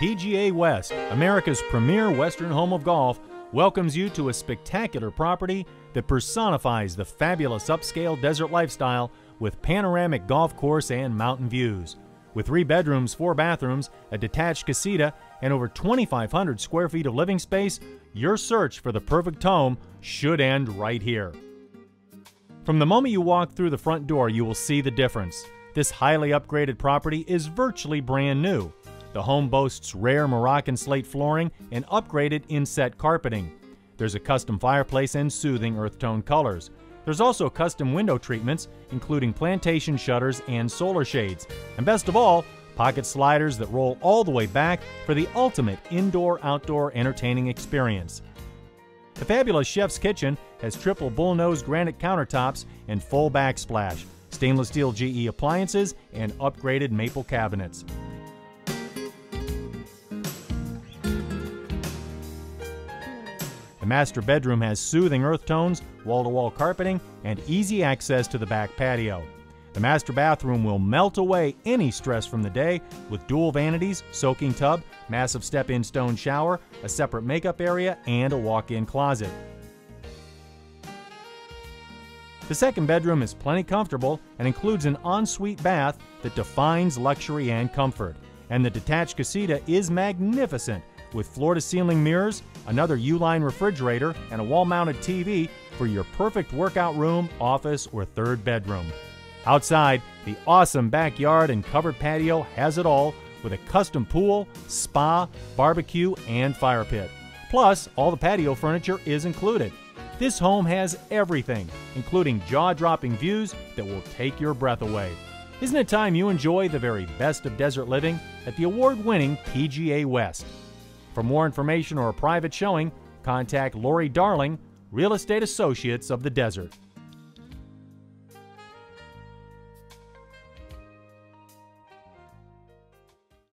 PGA West, America's premier western home of golf, welcomes you to a spectacular property that personifies the fabulous upscale desert lifestyle with panoramic golf course and mountain views. With three bedrooms, four bathrooms, a detached casita, and over 2,500 square feet of living space, your search for the perfect home should end right here. From the moment you walk through the front door, you will see the difference. This highly upgraded property is virtually brand new. The home boasts rare Moroccan slate flooring and upgraded inset carpeting. There's a custom fireplace and soothing earth tone colors. There's also custom window treatments, including plantation shutters and solar shades. And best of all, pocket sliders that roll all the way back for the ultimate indoor outdoor entertaining experience. The fabulous Chef's Kitchen has triple bullnose granite countertops and full backsplash, stainless steel GE appliances, and upgraded maple cabinets. Master bedroom has soothing earth tones, wall to wall carpeting, and easy access to the back patio. The master bathroom will melt away any stress from the day with dual vanities, soaking tub, massive step in stone shower, a separate makeup area, and a walk in closet. The second bedroom is plenty comfortable and includes an ensuite bath that defines luxury and comfort. And the detached casita is magnificent with floor to ceiling mirrors, another U line refrigerator, and a wall mounted TV for your perfect workout room, office, or third bedroom. Outside, the awesome backyard and covered patio has it all with a custom pool, spa, barbecue, and fire pit. Plus, all the patio furniture is included. This home has everything, including jaw dropping views that will take your breath away. Isn't it time you enjoy the very best of desert living at the award winning PGA West? For more information or a private showing, contact Lori Darling, Real Estate Associates of the Desert.